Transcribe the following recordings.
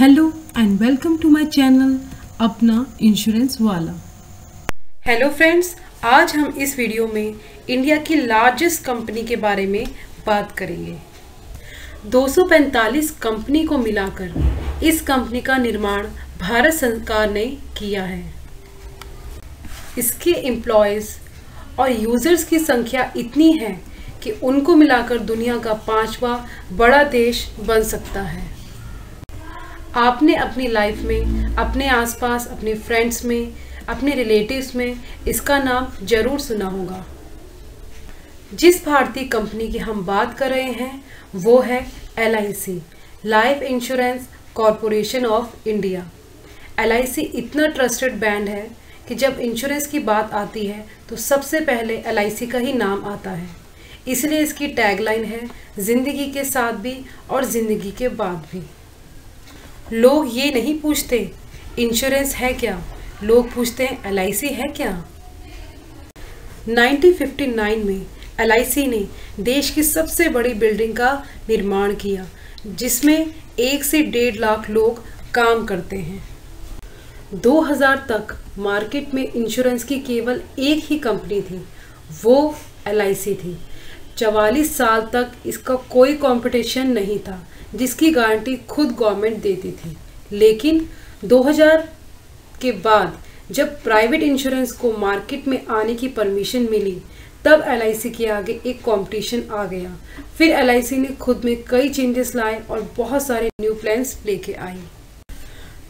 Welcome to my channel अपना insurance वाला hello friends आज हम इस वीडियो में इंडिया की लार्जेस्ट कंपनी के बारे में बात करेंगे। 245 कंपनी को मिलाकर इस कंपनी का निर्माण भारत सरकार ने किया है। इसके एम्प्लॉयज़ और यूज़र्स की संख्या इतनी है कि उनको मिलाकर दुनिया का पांचवा बड़ा देश बन सकता है। आपने अपनी लाइफ में, अपने आसपास, अपने फ्रेंड्स में, अपने रिलेटिव्स में इसका नाम ज़रूर सुना होगा। जिस भारतीय कंपनी की हम बात कर रहे हैं, वो है LIC life insurance corporation of India LIC इतना ट्रस्टेड बैंड है कि जब इंश्योरेंस की बात आती है तो सबसे पहले एलआईसी का ही नाम आता है। इसलिए इसकी टैगलाइन है, ज़िंदगी के साथ भी और ज़िंदगी के बाद भी। लोग ये नहीं पूछते इंश्योरेंस है क्या? लोग पूछते हैं LIC है क्या? 1959 में एलआईसी ने देश की सबसे बड़ी बिल्डिंग का निर्माण किया, जिसमें एक से डेढ़ लाख लोग काम करते हैं। 2000 तक मार्केट में इंश्योरेंस की केवल एक ही कंपनी थी, वो एलआईसी थी। चवालीस साल तक इसका कोई कंपटीशन नहीं था, जिसकी गारंटी खुद गवर्नमेंट देती थी। लेकिन 2000 के बाद जब प्राइवेट इंश्योरेंस को मार्केट में आने की परमिशन मिली, तब एलआईसी के आगे एक कंपटीशन आ गया। फिर एलआईसी ने खुद में कई चेंजेस लाए और बहुत सारे न्यू प्लान्स लेके आई।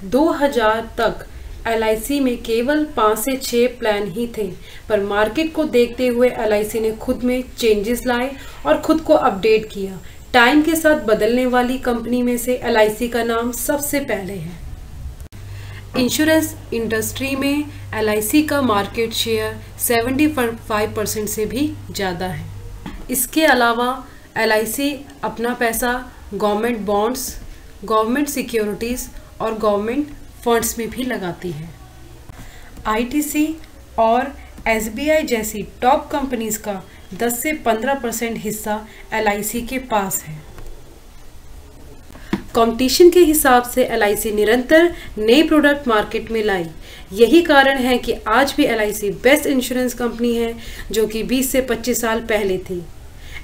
2000 तक LIC में केवल पाँच से छः प्लान ही थे, पर मार्केट को देखते हुए LIC ने खुद में चेंजेस लाए और खुद को अपडेट किया। टाइम के साथ बदलने वाली कंपनी में से LIC का नाम सबसे पहले है। इंश्योरेंस इंडस्ट्री में LIC का मार्केट शेयर 75 परसेंट से भी ज़्यादा है। इसके अलावा LIC अपना पैसा गवर्नमेंट बॉन्ड्स, गवर्नमेंट सिक्योरिटीज़ और गवर्नमेंट फंड्स में भी लगाती है। आईटीसी और एसबीआई जैसी टॉप कंपनीज़ का 10 से 15 परसेंट हिस्सा एलआईसी के पास है। कंपटीशन के हिसाब से एलआईसी निरंतर नए प्रोडक्ट मार्केट में लाई। यही कारण है कि आज भी एलआईसी बेस्ट इंश्योरेंस कंपनी है, जो कि 20 से 25 साल पहले थी।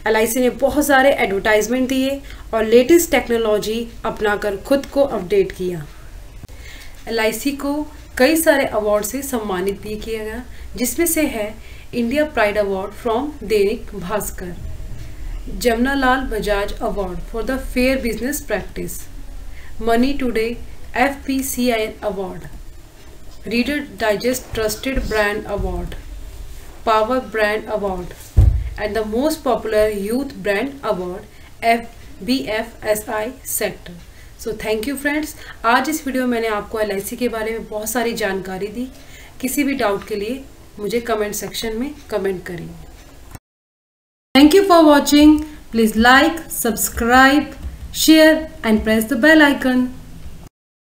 एलआईसी ने बहुत सारे एडवर्टाइजमेंट दिए और लेटेस्ट टेक्नोलॉजी अपनाकर खुद को अपडेट किया। एल को कई सारे अवार्ड से सम्मानित भी किया गया, जिसमें से है India pride award from Dainik Bhaskar, Jamnalal Bajaj award for the fair business practice money today F P C I N award reader digest trusted brand award power brand award and the most popular youth brand award F B so thank you friends आज इस video में मैंने आपको LIC के बारे में बहुत सारी जानकारी दी। किसी भी डाउट के लिए मुझे कमेंट सेक्शन में कमेंट करें। Thank you for watching please like subscribe share and press the bell icon